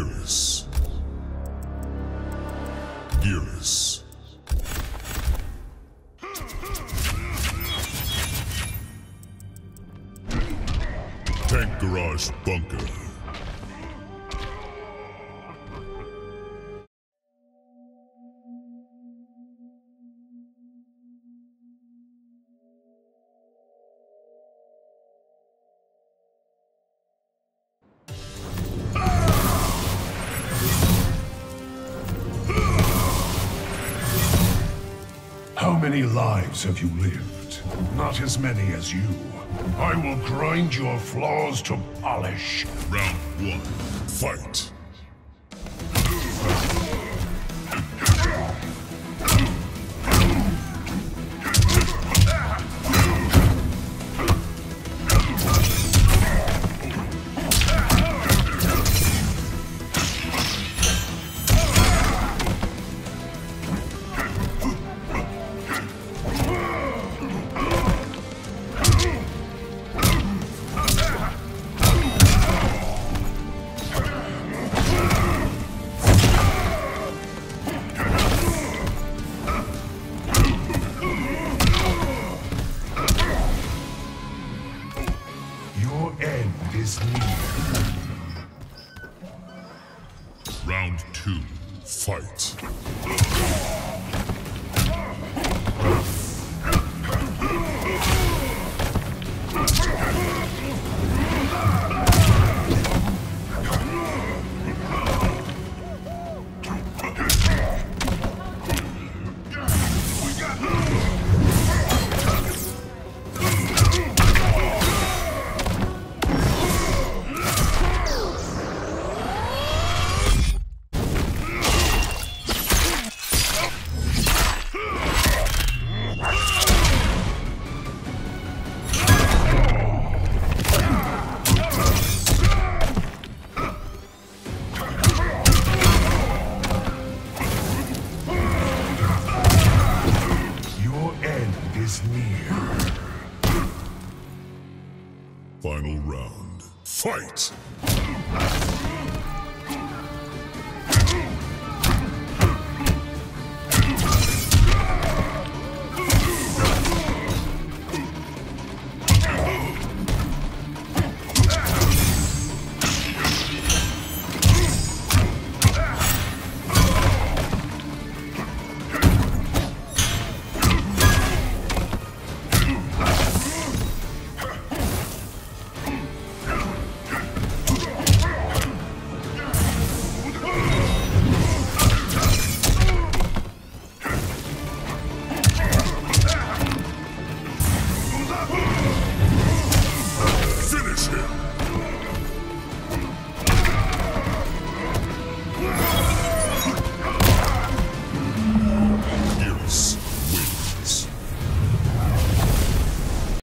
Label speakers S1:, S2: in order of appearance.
S1: Geras. Geras. Tank Garage Bunker.
S2: How many lives have you lived? Not as many as you. I will grind your flaws to polish.
S1: Round one. Fight.
S2: Is near.
S1: Round two. Fight.
S2: Is near.
S1: Final round. Fight.